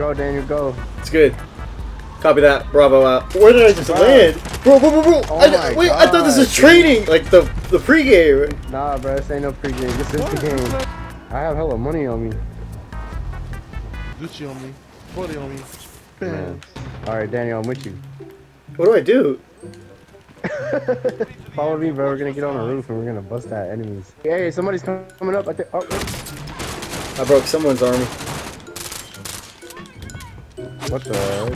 Go, Daniel, go. It's good. Copy that. Bravo out. Where did I just land? Bro, bro, bro, bro. Oh I, my wait, I thought this was God, training. Like the the pregame. Nah, bro, this ain't no pregame. This is the game. I have hella money on me. Gucci on me. 40 on me. Man. Alright, Daniel, I'm with you. What do I do? Follow me, bro. We're gonna get on the roof and we're gonna bust out enemies. Hey, somebody's coming up. I think. Oh, I broke someone's army. What the? heck?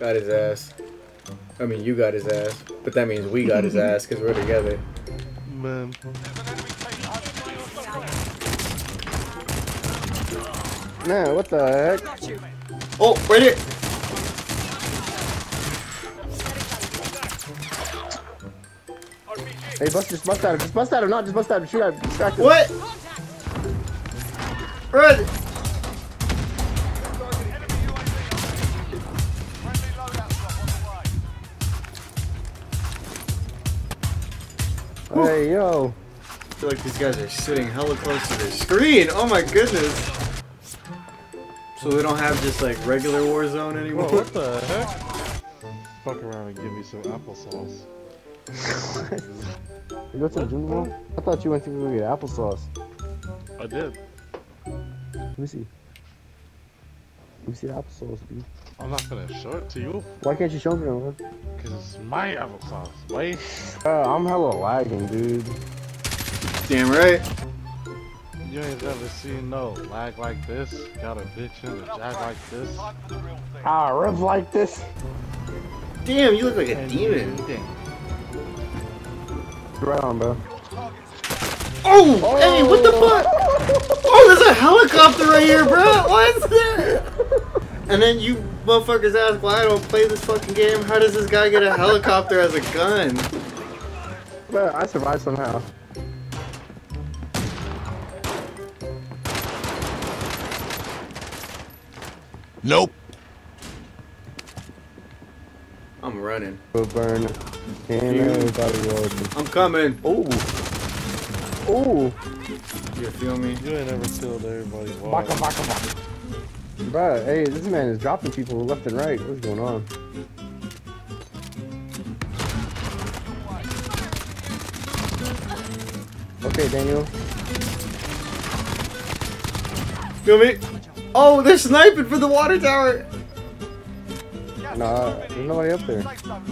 Got his ass. I mean, you got his ass. But that means we got his ass because we're together. Man. Man, what the heck? Oh, right here. Hey, bust, just bust at him. Just bust at him. Not just bust at him. Shoot at him. Distract him. What? Run. Hey, yo. I feel like these guys are sitting hella close to their screen. Oh my goodness. So we don't have just like regular Warzone Bro, anymore. what the heck? Fuck around and give me some applesauce. You go to the gym tomorrow? I thought you went to go get applesauce. I did. Let me see. Let me see the applesauce, dude. I'm not gonna show it to you Why can't you show me them, man? because it's my applesauce, boy. Uh, I'm hella lagging, dude. Damn right. You ain't ever seen no lag like this. Got a bitch in the jack like this. Ah, rev like this. Damn, you look like a And demon. eating. Right on, bro. Oh, hey, what the fuck? Oh, there's a helicopter right here, bro. What is that? And then you motherfuckers ask why I don't play this fucking game. How does this guy get a helicopter as a gun? But I survived somehow. Nope. I'm running. Go burn. Damn, You- everybody rolled. I'm coming. Ooh. Ooh. You feel me? You ain't ever killed everybody. Baka, baka, baka. Bruh, hey, this man is dropping people left and right. What's going on? Okay, Daniel. Feel me? Oh, they're sniping for the water tower. Nah, there's nobody up there.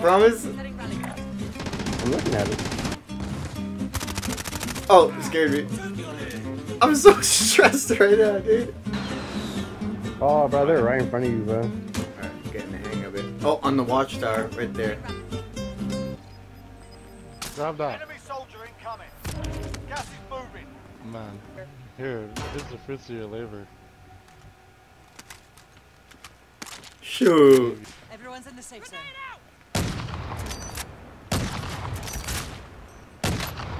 Promise? I'm looking at it. Oh, it scared me. I'm so stressed right now, dude. Oh, bro, they're right in front of you, bro. Alright, getting the hang of it. Oh, on the watchtower, right there. Grab that. Enemy soldier incoming. Gas is moving. Man. Here, this is the fruits of your labor. Shoot. Everyone's in the safe zone.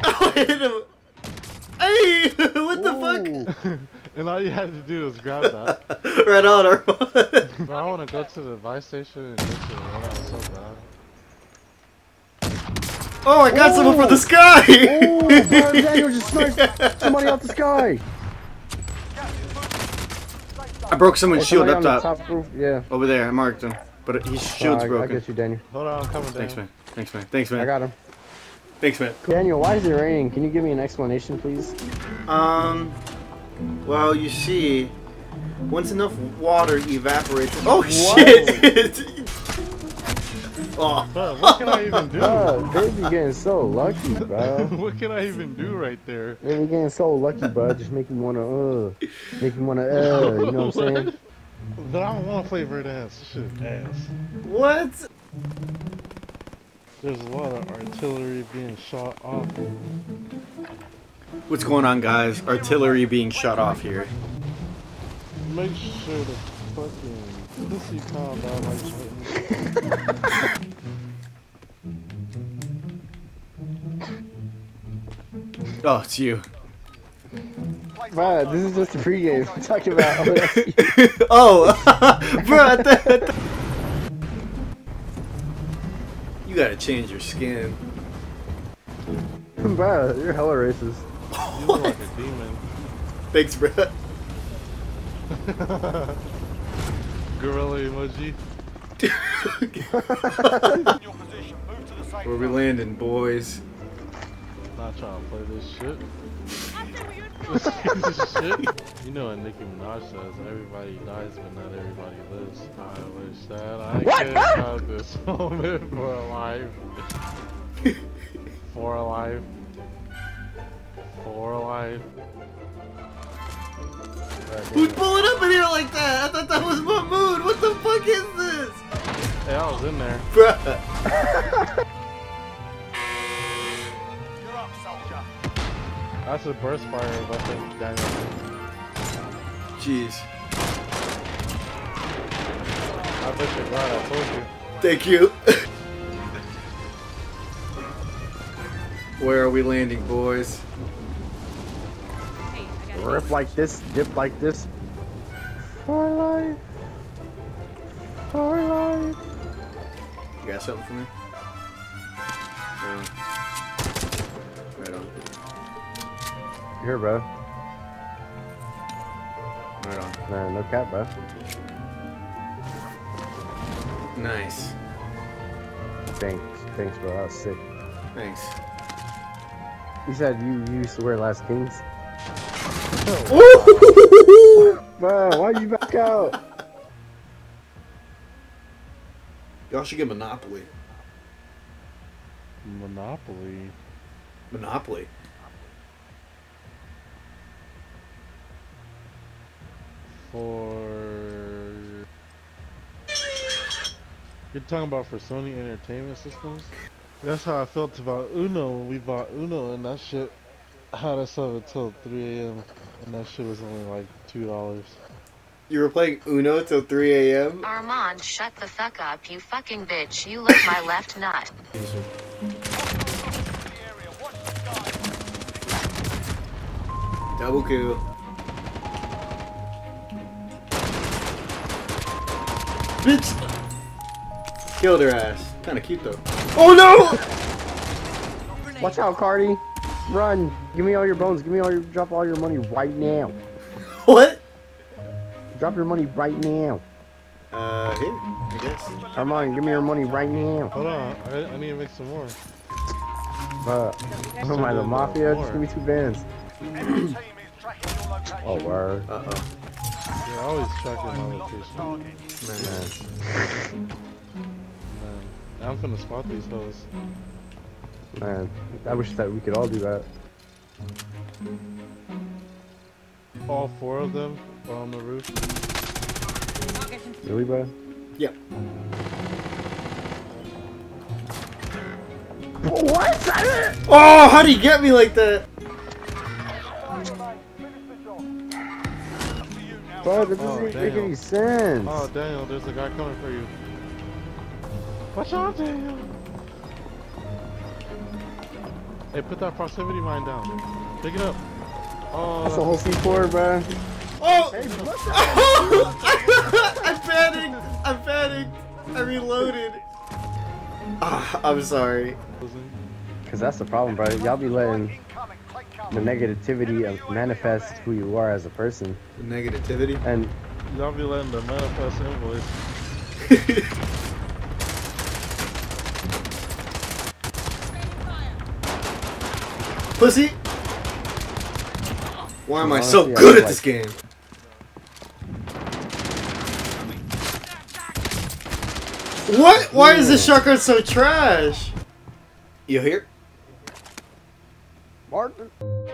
Oh, I hit him. Hey, what the fuck? And all you had to do was grab that. right on, Armand. Bro, I want to go to the buy station and get to the road so bad. Oh, I got someone from the sky. Ooh, bro, Daniel just sniped somebody out the sky. I broke someone's Hey, shield up top. top roof. Yeah. Over there, I marked him. But his shield's Uh, I, I broken. get you, Daniel. Hold on, I'm coming down. Thanks, man. Thanks, man. Thanks, man. I got him. Thanks, man. Daniel, why is it raining? Can you give me an explanation, please? Um, well, you see, once enough water evaporates. Oh shit! oh, Bro, what can I even do? Bro, they be getting so lucky, bro. what can I even do right there? They be getting so lucky, bro. Just make me wanna, uh, make me wanna, uh, you know what I'm saying? But I don't want to play bird ass. Shit, ass. what? There's a lot of artillery being shot off. What's going on, guys? Artillery being shot off here. Make sure to fucking pussy calm down like shit. Oh, it's you. Bro, this is just a pregame. We're talking about. oh, bro. Gotta change your skin. bro, you're hella racist. You look like a demon. Thanks, bro. Gorilla emoji. In your position. Move to the safe Where we zone. landing, boys? Not trying to play this shit. You know what Nicki Minaj says, everybody dies but not everybody lives. I wish that I could have this moment for a life. for a life. For a life. Who's pulling up in here like that? I thought that was Mahmood. What the fuck is this? Hey, I was in there. Bruh. That's a burst fire, I think, Daniel. Jeez. I bet you're right, I told you. Thank you. Where are we landing, boys? Rip like this, dip like this. For life. For life. You got something for me? No. Here, bro. Right on. Man, no cap, bro. Nice. Thanks. Thanks, bro. That was sick. Thanks. You said you used to wear Last Kings? Oh, Bro, why'd you back out? Y'all should get Monopoly. Monopoly. Monopoly. For. You're talking about for Sony Entertainment Systems? That's how I felt about Uno when we bought Uno and that shit had us up until 3 a.m. and that shit was only like $2. You were playing Uno till 3 a.m.? Armand, shut the fuck up, you fucking bitch. You lick my left nut. The area. Watch the skies. Double kill. Bitch! Killed her ass. Kinda cute though. Oh no! Watch out, Cardi. Run. Give me all your bones. Give me all your, drop all your money right now. What? Drop your money right now. Uh, here, I guess. Come on, give me your money right now. Hold on, I, I need to make some more. Uh, what am I, the mafia? Just give me two bands. Enemy team is tracking your location. Oh, word. Uh oh. You're always tracking my location. Target. Man, Man, I'm gonna spot these hoes. man. I wish that we could all do that. All four of them are on the roof. Really, bro? Yep. What? Oh, how do you get me like that? Up to you now. Bro, that Oh, doesn't make any sense. Oh, Daniel, there's a guy coming for you. Watch out, Daniel! Hey, put that proximity mine down. Pick it up. Oh, That's a whole C4, bro. Oh! Hey, I'm panicked! I'm panicked! I reloaded! Ah, I'm sorry. Because that's the problem, bro. Y'all be letting Incoming. Take cover. The negativity of manifest who you are as a person. The negativity. And Y'all be letting the manifest invoice. Pussy! Why am I so Honestly, I good was at this game? What? Why is this shotgun so trash? You here? Martin.